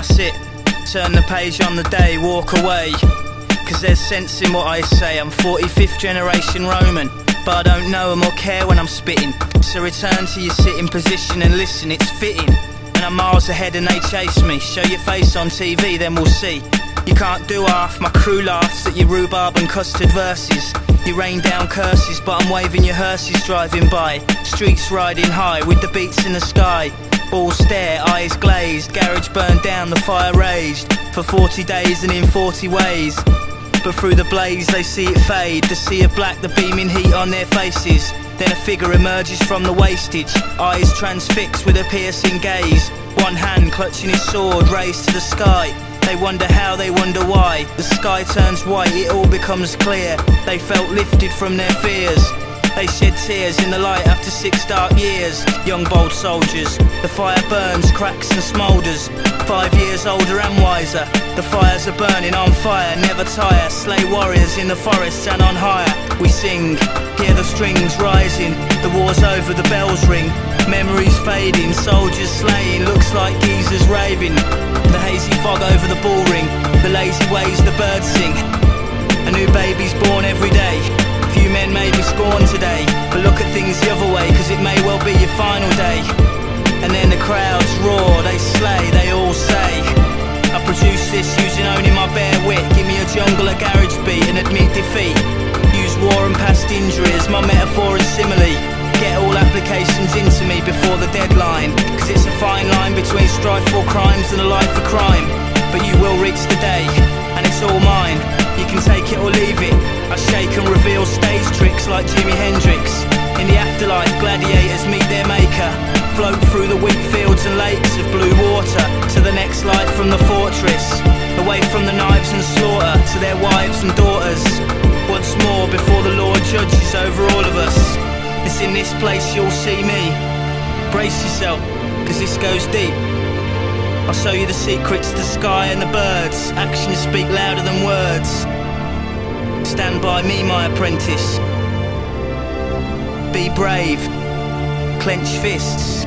turn the page on the day, walk away. Cause there's sense in what I say. I'm 45th generation Roman, but I don't know 'em or care when I'm spitting. So return to your sitting position and listen, it's fitting. And I'm miles ahead and they chase me. Show your face on TV, then we'll see. You can't do half, my crew laughs at your rhubarb and custard verses. You rain down curses, but I'm waving your hearses driving by. Streets riding high with the beats in the sky. All stare, eyes glazed, garage burned down, the fire raged. For 40 days and in 40 ways. But through the blaze they see it fade The sea of black, the beaming heat on their faces Then a figure emerges from the wastage Eyes transfixed with a piercing gaze One hand clutching his sword raised to the sky They wonder how, they wonder why The sky turns white, it all becomes clear They felt lifted from their fears they shed tears in the light after six dark years. Young bold soldiers, the fire burns, cracks and smoulders. Five years older and wiser, the fires are burning on fire, never tire. Slay warriors in the forests and on higher. We sing, hear the strings rising. The war's over, the bells ring. Memories fading, soldiers slain. Looks like geezers raving. The hazy fog over the bull ring, the lazy ways the birds sing. A new baby's born every day. Few men may be scorned today, but look at things the other way, cause it may well be your final day. And then the crowds roar, they slay, they all say. I produce this using only my bare wit. Give me a jungle, a garage beat, and admit defeat. Use war and past injuries, my metaphor is simile. Applications into me before the deadline. Cause it's a fine line between strife for crimes and a life for crime. But you will reach the day, and it's all mine. You can take it or leave it. I shake and reveal stage tricks like Jimi Hendrix. In the afterlife, gladiators meet their maker. Float through the wheat fields and lakes of blue water to the next life from the fortress. Away from the knives and slaughter to their wives and daughters. Once more before the Lord judges over all of us. It's in this place you'll see me. Brace yourself, cause this goes deep. I'll show you the secrets, the sky and the birds. Actions speak louder than words. Stand by me, my apprentice. Be brave. Clench fists.